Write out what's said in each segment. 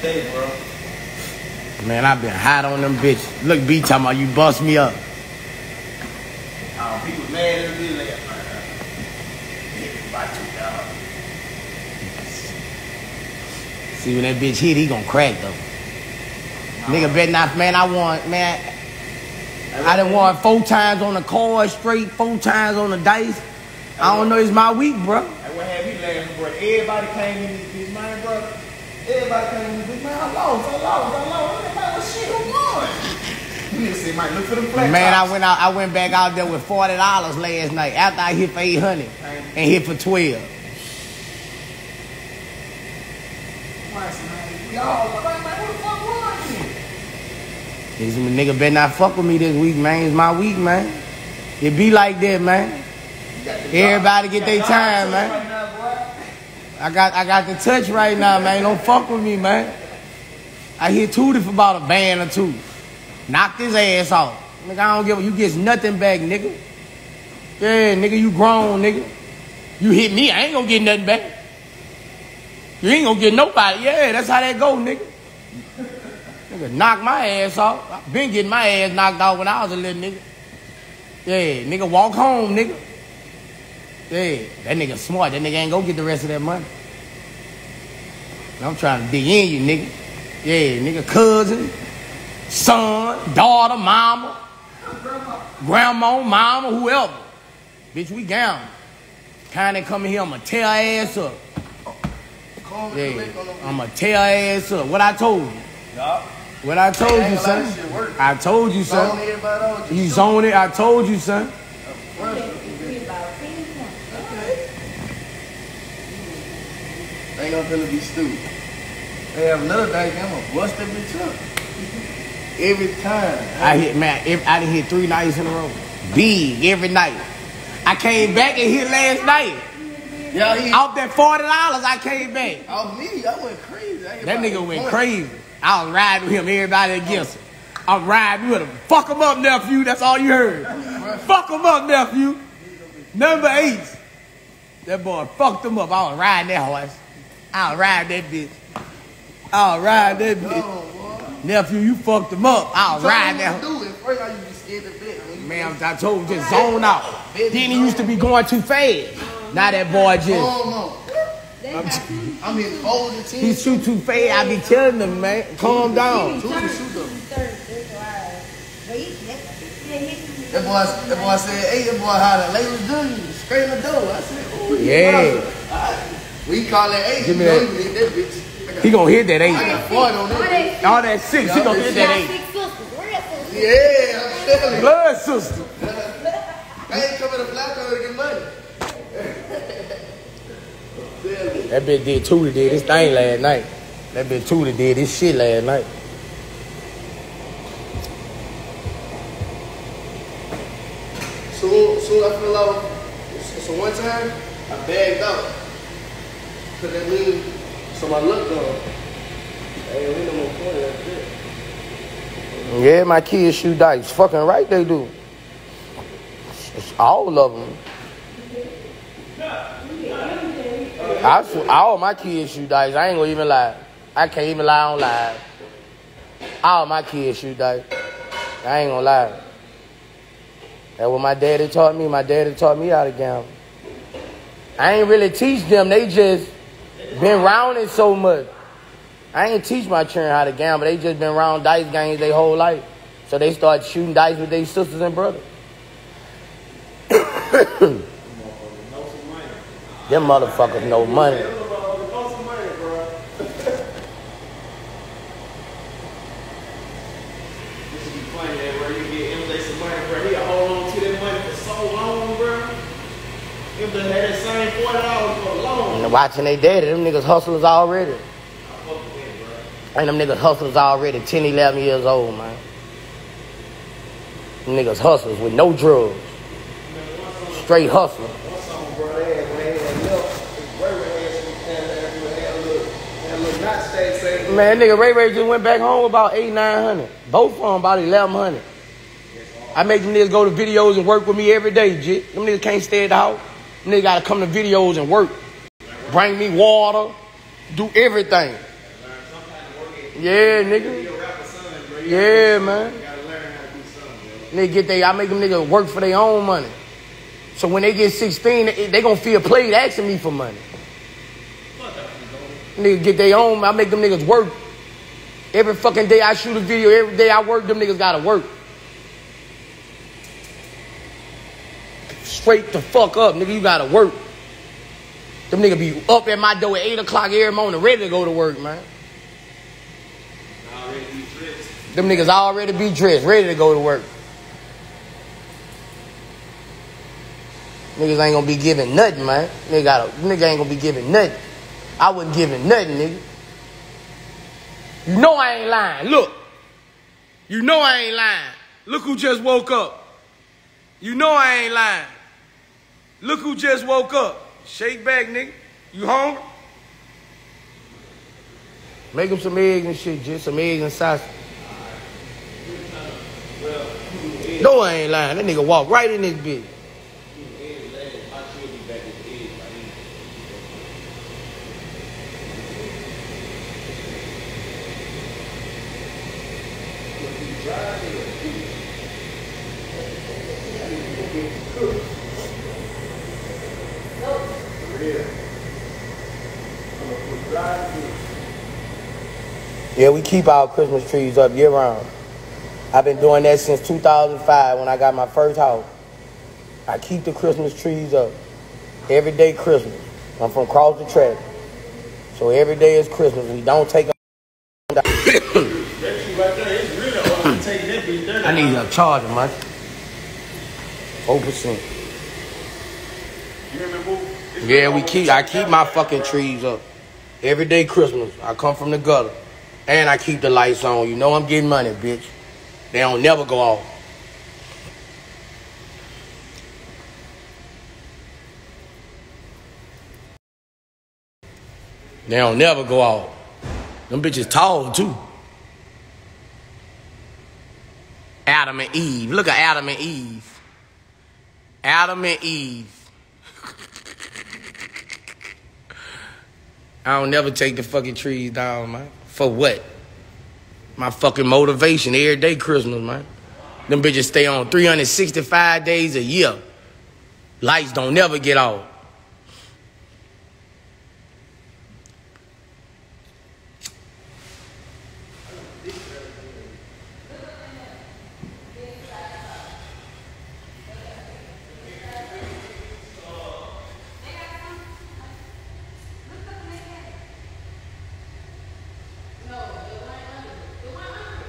bro. Man, I've been hot on them bitches. Look, B talking about you bust me up. Oh, mad at me like, about you, dog. See when that bitch hit, he gonna crack though. Nigga better not, man. I want, man. I done won four times on the card straight, four times on the dice. I don't know, it's my week, bro. That's what had me laughing, bro. Everybody came in this bitch, man, bro. Everybody came this bitch, man. I lost, I lost, I lost. Everybody was shit, who won? You niggas say, Mike, look for them flat Man, I went out. I went back out there with forty dollars last night after I hit for eight hundred and hit for twelve. Y'all, man, man, who the fuck won? These nigga better not fuck with me this week, man. It's my week, man. It be like that, man. You got the Everybody get their time, man. I got I got the touch right now, man. Don't fuck with me, man. I hit Tootie for about a band or two. Knocked his ass off. Nigga, I don't give a you gets nothing back, nigga. Yeah, nigga, you grown, nigga. You hit me, I ain't gonna get nothing back. You ain't gonna get nobody. Yeah, that's how that go, nigga. Nigga, knock my ass off. I been getting my ass knocked off when I was a little nigga. Yeah, nigga, walk home, nigga. Yeah, that nigga smart. That nigga ain't gonna get the rest of that money. I'm trying to dig in you, nigga. Yeah, nigga, cousin, son, daughter, mama, grandma, grandma mama, whoever. Bitch, we down. Kinda come in here, I'ma tear her ass up. Yeah, click on them. I'ma tear her ass up. What I told you. Yup. What I told you, son. this shit work. I told you, son. everybody out. just You zone it. I told you, son. Ain't gonna be stupid. They have another day, I'm gonna bust that bitch up. Every time. I hit man, if I done hit three nights in a row. Big every night. I came back and hit last night. He Off that forty dollars, I came back. off me. I went crazy. I That nigga went point. crazy. I was riding with him, everybody against him. I'm riding with him. Fuck him up, nephew. That's all you heard. Fuck him up, nephew. Number eight. That boy fucked him up. I was riding that horse. I was riding that bitch. I'll ride that bitch. Nephew, you fucked him up. I'll Tell me that what horse. do. At first, I used to be scared to bit. Man, I told you, just zone out. Then he used to be going too fast. Now that boy just, Calm on. I'm hitting fours and he shoot too fast. I be telling him, man, calm down. Shoot them, shoot them. That boy, that boy said, hey, that boy how the ladies do you. Straight in the door. I said, oh, Yeah. We call that eight. Give me that. hit that bitch. He gonna hit that I eight. got 40 on that. All that six, he gonna hit that eight. Yeah, I'm telling you. Blood sister. I ain't coming to Black to get money. That bitch did Tootie did his thing last night. That bitch Tootie did his shit last night. Soon, soon I feel out. So, so one time, I bagged out. Cause that mean, so my luck gone. Hey, we no more point after that. Yeah, my kids shoot dice. Fucking right they do. It's all of them. I sw- all my kids shoot dice. I ain't gonna even lie. I can't even lie on live. All my kids shoot dice. I ain't gonna lie. That's what my daddy taught me. My daddy taught me how to gamble. I ain't really teach them. They just been around so much. I ain't teach my children how to gamble. They just been around dice games their whole life. So they start shooting dice with their sisters and brothers. Them motherfuckers no money. This would be funny that where you get MJ some money, bro. He hold on to that money for so long, bro. MJ had that same forty dollars for long. And watching they daddy, them niggas hustlers already. And them niggas hustlers already 10, 11 years old, man. Them niggas hustlers with no drugs. Straight hustler. They they Man, nigga Ray Ray just went back home about eight, nine hundred. Both of them about eleven hundred. I make them niggas go to videos and work with me every day, jit. Them niggas can't stay at the house. Them niggas gotta come to videos and work. Bring me water, do everything. Yeah, nigga. Yeah, man. Nigga get they, I make them niggas work for their own money. So when they get 16, they, they gonna feel played asking me for money. Nigga get their own, I make them niggas work. Every fucking day I shoot a video, every day I work, them niggas gotta work. Straight the fuck up, nigga, you gotta work. Them niggas be up at my door at 8 o'clock every morning, ready to go to work, man. Them niggas already be dressed, ready to go to work. Niggas ain't gonna be giving nothing, man. Nigga, got a, nigga ain't gonna be giving nothing. I wasn't giving nothing, nigga. You know I ain't lying. Look. You know I ain't lying. Look who just woke up. You know I ain't lying. Look who just woke up. Shake back, nigga. You hungry? Make him some eggs and shit, just some eggs and sausage. No, I ain't lying. That nigga walk right in this bitch. Yeah, we keep our Christmas trees up year round. I've been doing that since 2005 when I got my first house. I keep the Christmas trees up. Every day Christmas. I'm from across the track. So every day is Christmas. We don't take them down. That tree right there, it's really old. Taking that bitch there. I need a charger, man. 4%. You hear me, boo? It's Yeah, we keep I keep my fucking trees up. Every day Christmas. I come from the gutter. And I keep the lights on. You know I'm getting money, bitch. They don't never go off. They don't never go off. Them bitches tall too. Adam and Eve. Look at Adam and Eve. Adam and Eve. I don't never take the fucking trees down, man. For what? My fucking motivation every day Christmas, man. Them bitches stay on 365 days a year. Lights don't never get off.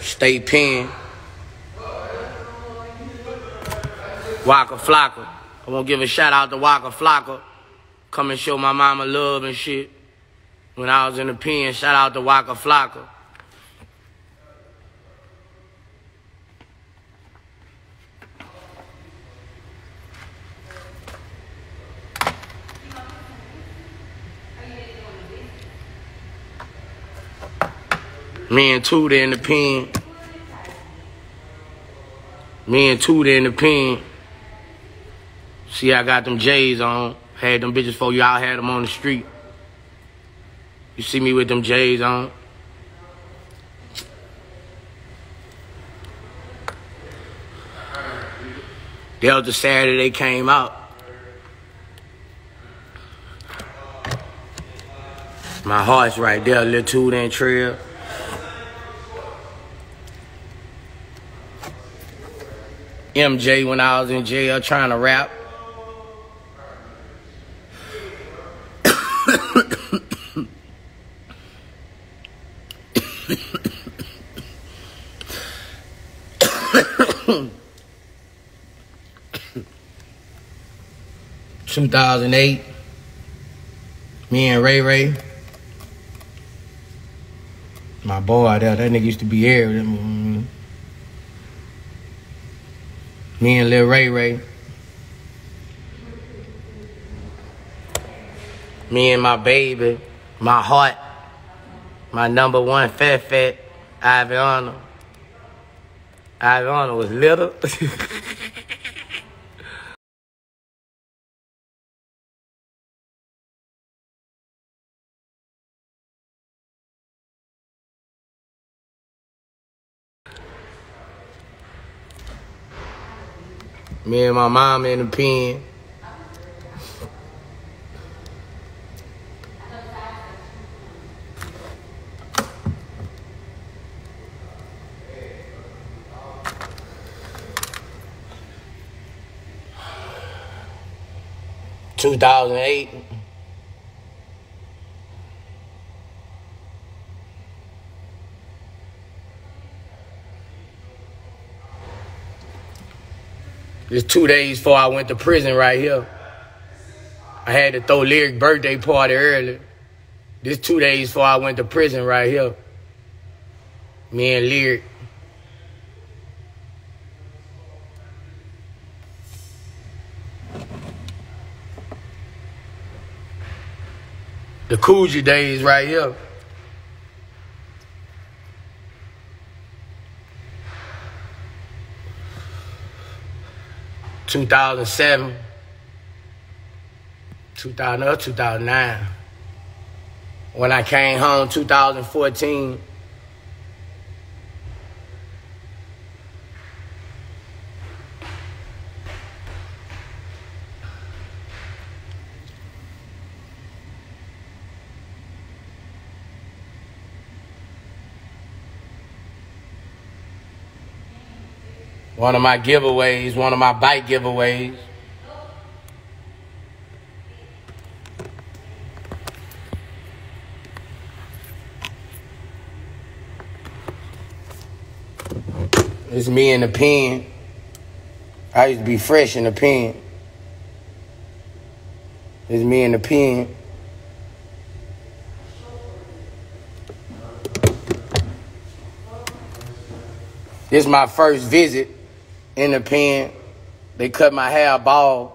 State Pen. Waka Flocka. I want to give a shout out to Waka Flocka. Come and show my mama love and shit. When I was in the pen, shout out to Waka Flocka. Me and Tuda in the pen. Me and Tuda in the pen. See, I got them J's on. Had them bitches for y'all had them on the street. You see me with them J's on. Delta Saturday they came out. My heart's right there, little Tuda and Trail. MJ when I was in jail trying to rap. Two thousand eight. Me and Ray Ray. My boy there, that nigga used to be here. Me and Lil Ray Ray. Me and my baby, my heart, my number one fat fat, Iviana. Iviana was little. Me and my mom in the pen. Two thousand eight. It's two days before I went to prison right here. I had to throw Lyric birthday party early. This two days before I went to prison right here. Me and Lyric. The Coogi days right here. 2007, 2000 uh, 2009. When I came home 2014, One of my giveaways, one of my bike giveaways. It's me in the pen. I used to be fresh in the pen. It's me in the pen. This is my first visit in the pen. They cut my hair bald.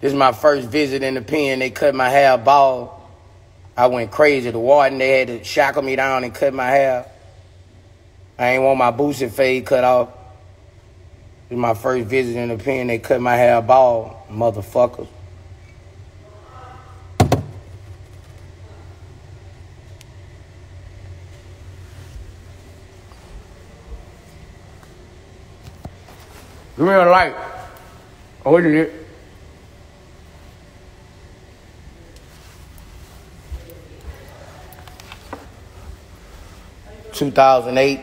This is my first visit in the pen. They cut my hair bald. I went crazy. The warden, they had to shackle me down and cut my hair. I ain't want my boosted fade cut off. This is my first visit in the pen. They cut my hair bald, motherfuckers. Give me a light. Oh, isn't it? Two thousand eight.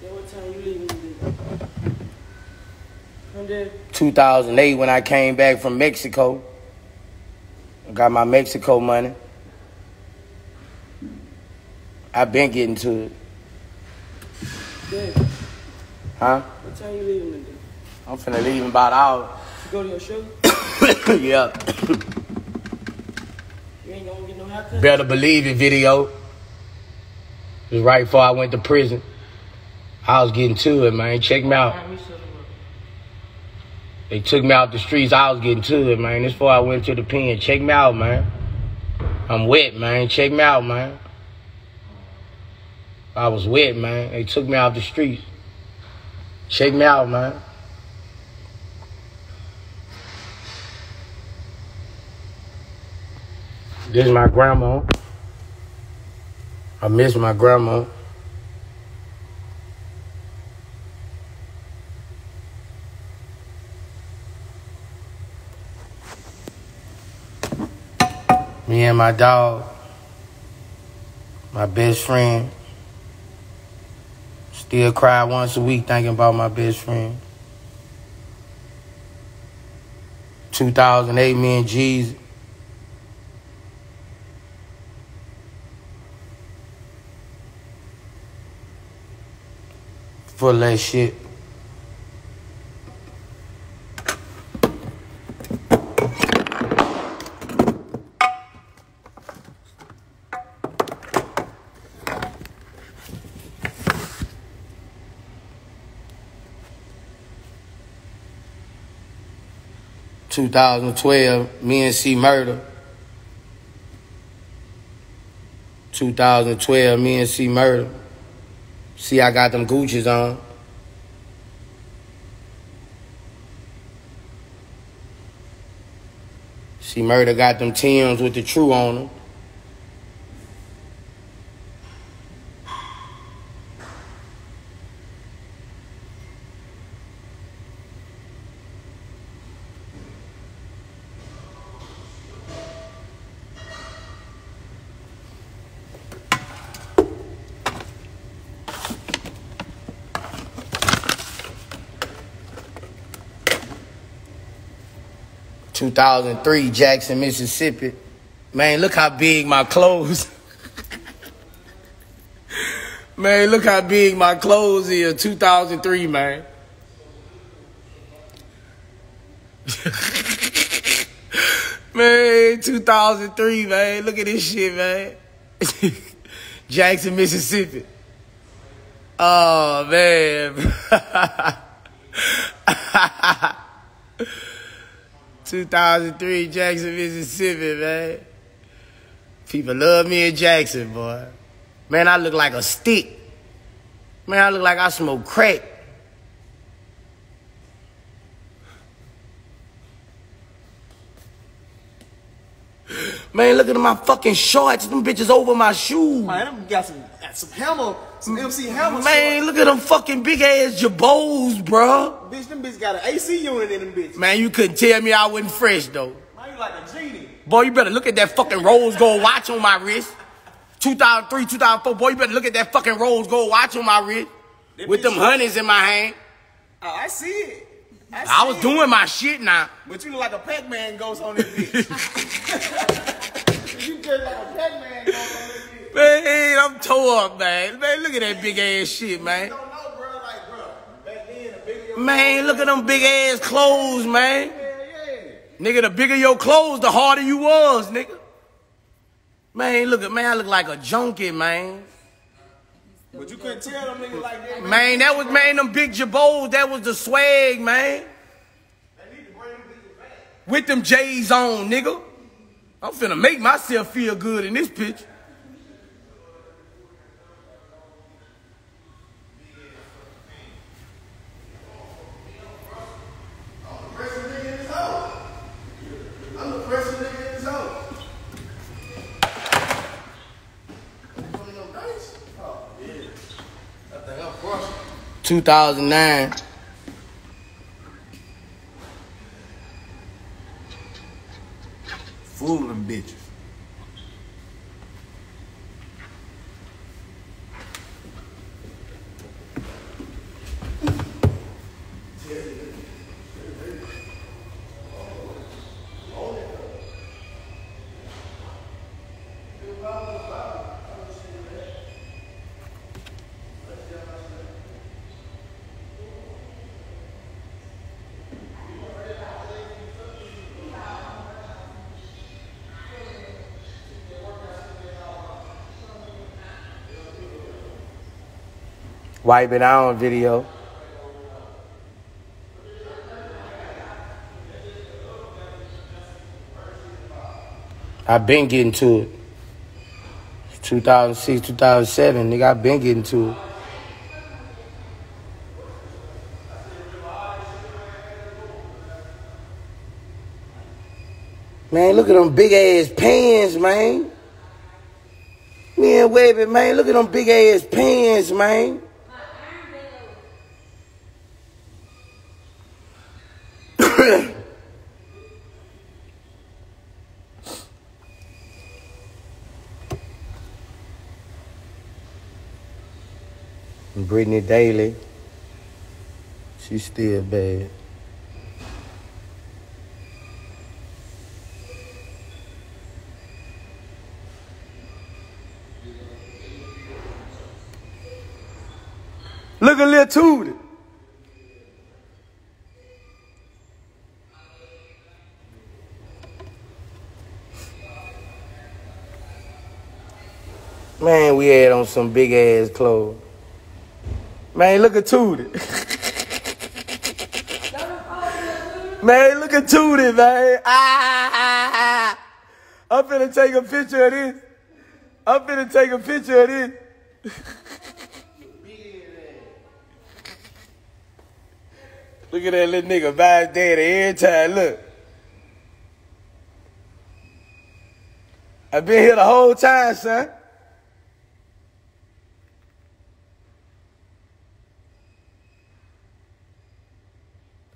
Then what time you leaving today? I'm dead. 2008 when I came back from Mexico. Got my Mexico money. I've been getting to it. Huh? What time you leaving today? I'm finna leave in about an hour. You go to your show? yeah. You ain't gonna get no haircut? Better believe it video. It was right before I went to prison. I was getting to it, man. Check me out. Alright, me shut up. They took me out the streets. I was getting to it, man. This before I went to the pen. Check me out, man. I'm wet, man. Check me out, man. I was wet, man. They took me out the streets. Check me out, man. This is my grandma. I miss my grandma. My dog, my best friend. Still cry once a week thinking about my best friend. 2008, me and. Full of that shit. 2012, me and C Murder. 2012, me and C Murder. See, I got them Gucci's on. See, Murder got them Tim's with the true on them. Two thousand three, Jackson, Mississippi. Man, look how big my clothes. man, look how big my clothes is. Two thousand three, man. man, 2003, man. Look at this shit, man. Jackson, Mississippi. Oh, man. 2003, Jackson, Mississippi, man. People love me in Jackson, boy. Man, I look like a stick. Man, I look like I smoke crack. Man, look at my fucking shorts. Them bitches over my shoes. Man, them got some got some hammer, some MC hammer. Man, look at them fucking big ass jabos, bruh. bitch, them bitch got an AC unit in them bitch. Man, you couldn't tell me I wasn't fresh though. Man, you like a genie. Boy, you better look at that fucking rose gold watch on my wrist. 2003, 2004. Boy, you better look at that fucking rose gold watch on my wrist. That With them honeys in my hand. Oh, I see it. I, see I was it. doing my shit now. But you look like a Pac-Man ghost on this bitch. you just like a Pac-Man ghost on this bitch. Man, I'm tore up, man. Man, look at that big ass shit, man. Don't know, bro. Like, bro. Back then, the bigger your Man, look at them big ass clothes, man. Yeah, yeah. Nigga, the bigger your clothes, the harder you was, nigga. Man, look at man, I look like a junkie, man. But you couldn't tell them niggas like that. Man, that was man, them big jabos, that was the swag, man. They need to bring them bitches back. With them J's on, nigga. I'm finna make myself feel good in this picture. I'm the first nigga in this house. One of them dice? Oh, yeah. I think I'm frosty. 2009. Full of them bitches. Wipe it out on video. I've been getting to it. 2006, 2007, nigga, I've been getting to it. Man, look at them big ass pants, man. Me and Webbie, man, look at them big ass pants, man. Brittany Daly, she's still bad. Look at Lil Tootie. Man, we had on some big ass clothes. Man, look at Tootie. man, look at Tootie, man. Ah, ah, ah. I'm finna take a picture of this. I'm finna take a picture of this. look at that little nigga by his daddy every time. Look. I've been here the whole time, son.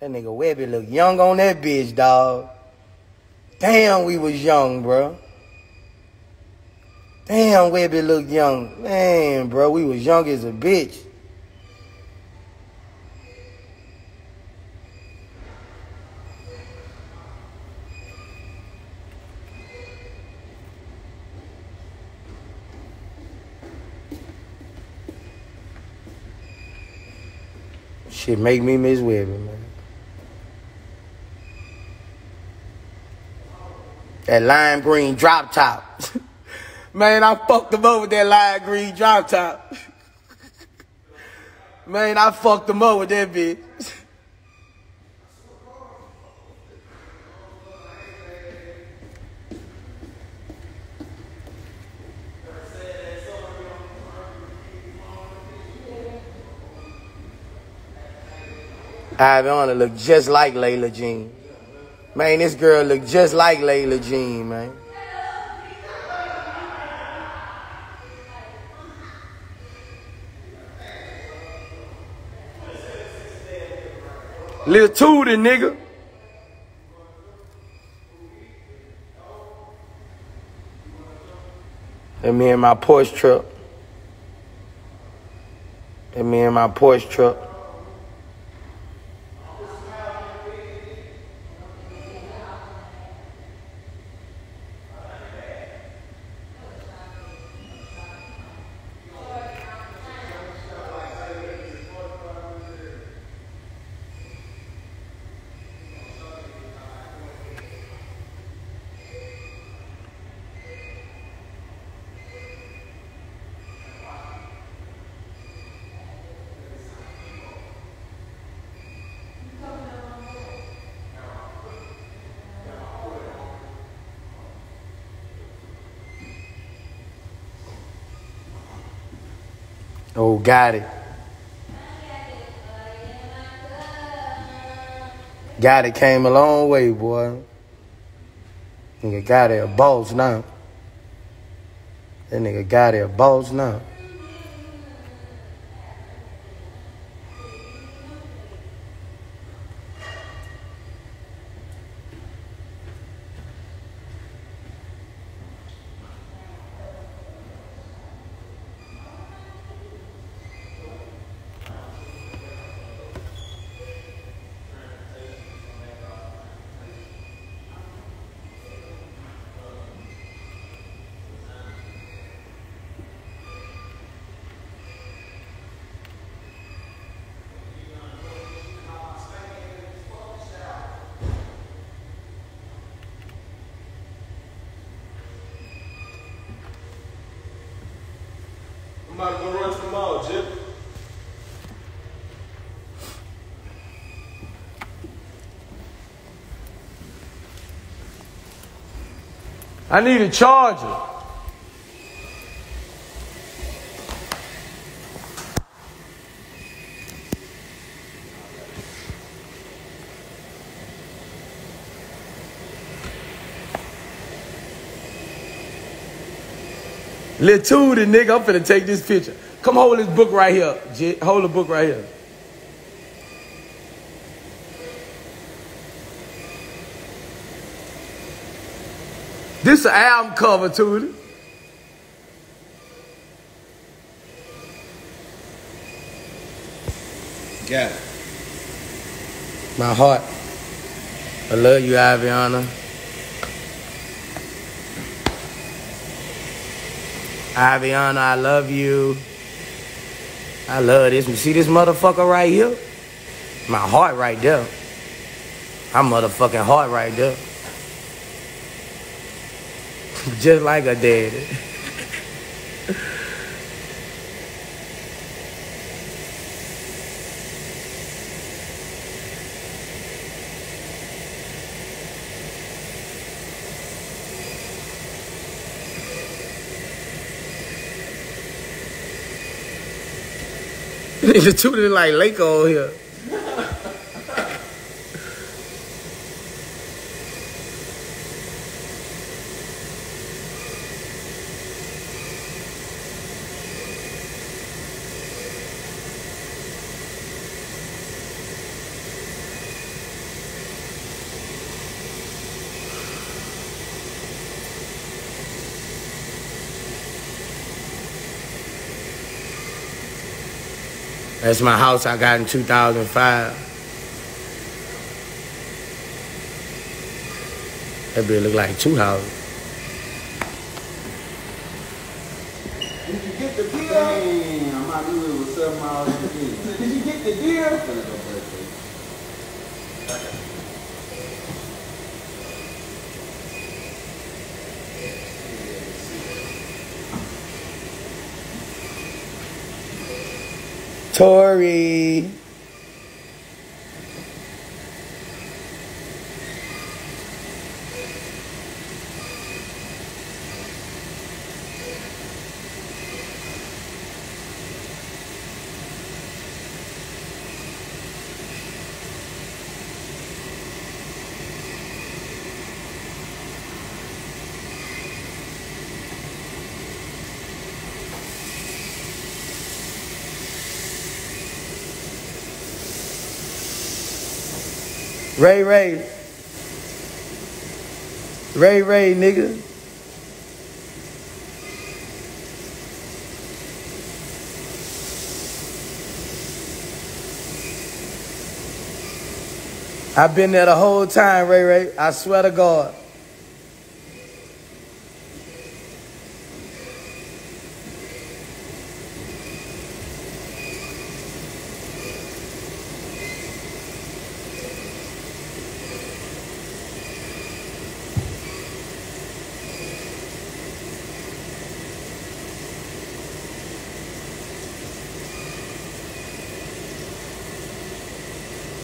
That nigga Webbie look young on that bitch, dog. Damn, we was young, bro. Damn, Webbie look young. Man, bro, we was young as a bitch. Shit make me miss Webbie, man. That lime green drop top. man, I fucked him up with that lime green drop top. man, I fucked him up with that bitch. Ivanna look just like Layla Jean. Man, this girl look just like Layla Jean, man. Little Tootie, nigga. And me in my Porsche truck. And me in my Porsche truck. Oh, got it. Got it came a long way, boy. Nigga got it a boss now. That nigga got it a boss now. Go run to the mall, Jip. I need a charger. Little Tootie, nigga, I'm finna take this picture. Come hold this book right here. J- hold the book right here. This an album cover, Tootie. Got it. My heart. I love you, Aviana. Aviana, I love you. I love this. You see this motherfucker right here? My heart right there. My motherfucking heart right there. Just like a daddy. The two look like over here. That's my house I got in 2005. That bitch look like two houses. Did you get the deal? Damn, my dude was seven miles in the game. Did you get the deal? Tori. Ray Ray. Ray Ray, nigga. I've been there the whole time, Ray Ray. I swear to God.